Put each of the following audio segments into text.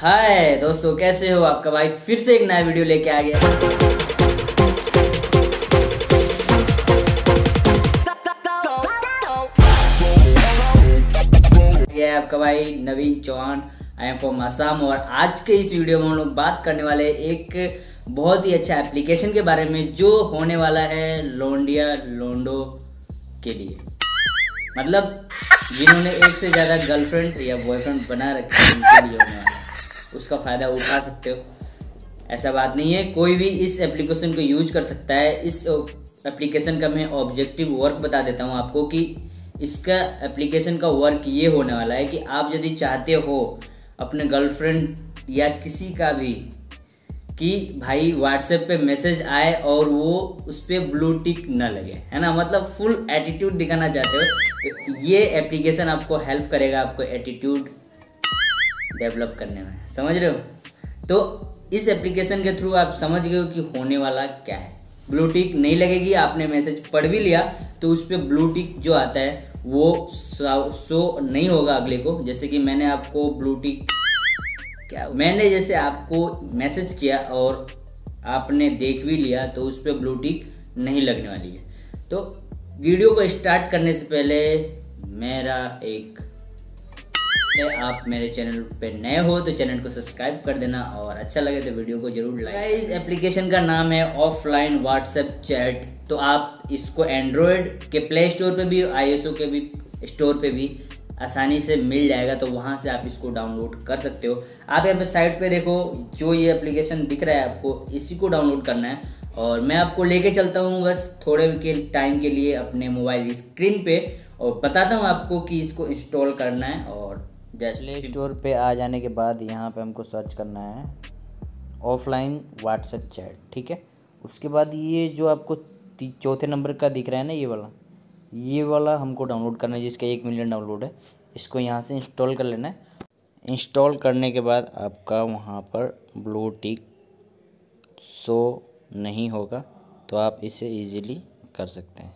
हाय दोस्तों, कैसे हो आपका भाई? फिर से एक नया वीडियो लेके आ गया। आपका भाई Naveen Chauhan. I am from Assam और आज के इस वीडियो में हम लोग बात करने वाले एक बहुत ही अच्छा एप्लीकेशन के बारे में जो होने वाला है लोंडिया लोंडो के लिए। मतलब जिन्होंने एक से ज़्यादा गर्लफ्रेंड या बॉयफ्रेंड बना रखे उनके लिए होने वाला है। उसका फ़ायदा उठा सकते हो। ऐसा बात नहीं है, कोई भी इस एप्लीकेशन को यूज़ कर सकता है। इस एप्लीकेशन का मैं ऑब्जेक्टिव वर्क बता देता हूँ आपको कि इसका एप्लीकेशन का वर्क ये होने वाला है कि आप यदि चाहते हो अपने गर्लफ्रेंड या किसी का भी कि भाई व्हाट्सएप पे मैसेज आए और वो उस पर ब्लू टिक न लगे, है ना? मतलब फुल एटीट्यूड दिखाना चाहते हो तो ये एप्लीकेशन आपको हेल्प करेगा, आपको एटीट्यूड डेवलप करने में। समझ रहे हो? तो इस एप्लीकेशन के थ्रू आप समझ गए हो कि होने वाला क्या है। ब्लू टिक नहीं लगेगी, आपने मैसेज पढ़ भी लिया तो उस पर ब्लू टिक जो आता है, वो शो नहीं होगा अगले को। जैसे कि मैंने आपको ब्लू टिक क्या मैंने जैसे आपको मैसेज किया और आपने देख भी लिया तो उस पर ब्लू टिक नहीं लगने वाली है। तो वीडियो को स्टार्ट करने से पहले मेरा एक आप मेरे चैनल पे नए हो तो चैनल को सब्सक्राइब कर देना और अच्छा लगे तो वीडियो को ज़रूर लाइक इस एप्लीकेशन का नाम है ऑफलाइन व्हाट्सएप चैट। तो आप इसको एंड्रॉयड के प्ले स्टोर पे भी आईएसओ के भी स्टोर पे भी आसानी से मिल जाएगा। तो वहाँ से आप इसको डाउनलोड कर सकते हो। आप यहाँ पे साइट पे देखो जो ये एप्लीकेशन दिख रहा है आपको इसी को डाउनलोड करना है। और मैं आपको लेके चलता हूँ बस थोड़े के टाइम के लिए अपने मोबाइल स्क्रीन पे और बताता हूँ आपको कि इसको इंस्टॉल करना है और प्ले स्टोर पे आ जाने के बाद यहाँ पे हमको सर्च करना है ऑफलाइन व्हाट्सएप चैट ठीक है? उसके बाद ये जो आपको चौथे नंबर का दिख रहा है ना ये वाला ये वाला हमको डाउनलोड करना है जिसका एक मिलियन डाउनलोड है। इसको यहाँ से इंस्टॉल कर लेना है। इंस्टॉल करने के बाद आपका वहाँ पर ब्लू टिक शो नहीं होगा तो आप इसे इजीली कर सकते हैं।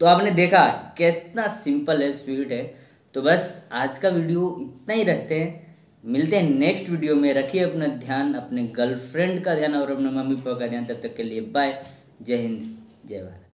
तो आपने देखा कितना सिंपल है स्वीट है। तो बस आज का वीडियो इतना ही रखते हैं। मिलते हैं नेक्स्ट वीडियो में। रखिए अपना ध्यान, अपने गर्लफ्रेंड का ध्यान और अपने मम्मी पापा का ध्यान। तब तक के लिए बाय जय हिंद, जय भारत।